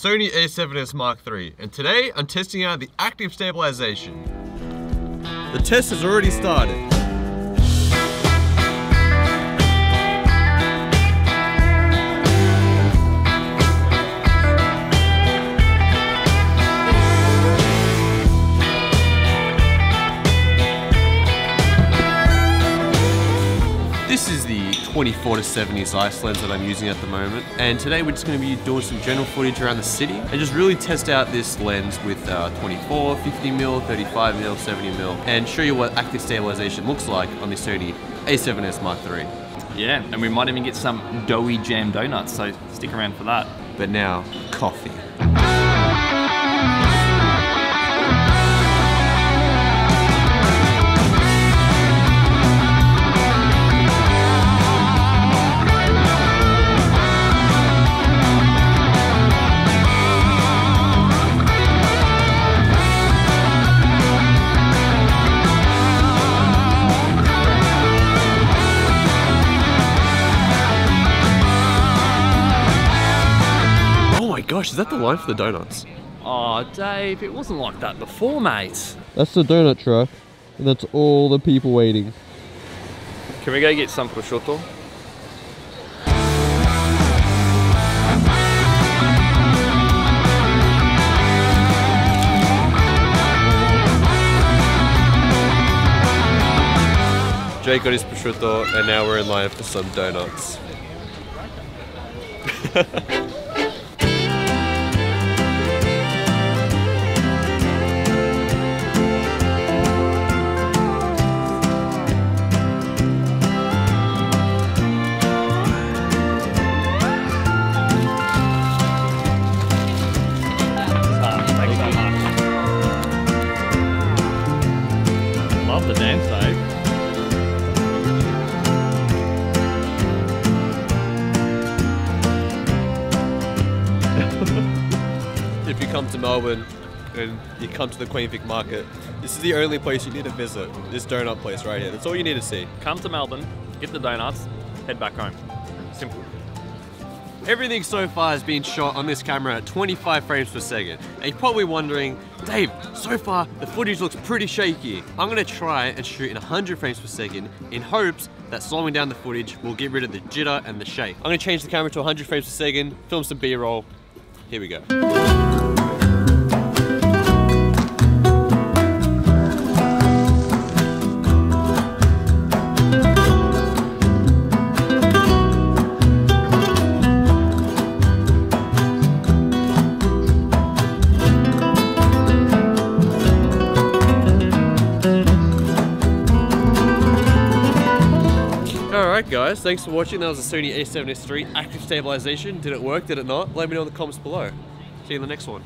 Sony a7S Mark III, and today I'm testing out the active stabilization. The test has already started. This is the 24 to 70 Zeiss lens that I'm using at the moment and today we're just going to be doing some general footage around the city and just really test out this lens with uh, 24, 50mm, 35mm, 70mm and show you what active stabilization looks like on the Sony a7S Mark III. Yeah, and we might even get some doughy jam donuts, so stick around for that. But now, coffee. Gosh, is that the line for the donuts? Oh, Dave, it wasn't like that before, mate. That's the donut truck, and that's all the people waiting. Can we go get some prosciutto? Jake got his prosciutto, and now we're in line for some donuts. If you come to Melbourne and you come to the Queen Vic Market, this is the only place you need to visit. This donut place right here. That's all you need to see. Come to Melbourne, get the donuts, head back home. Simple. Everything so far has been shot on this camera at 25 frames per second. And you're probably wondering, Dave, so far the footage looks pretty shaky. I'm gonna try and shoot in 100 frames per second in hopes that slowing down the footage will get rid of the jitter and the shake. I'm gonna change the camera to 100 frames per second, film some B-roll. Here we go. Alright guys, thanks for watching. That was a Sony a7S III active stabilization. Did it work? Did it not? Let me know in the comments below. See you in the next one.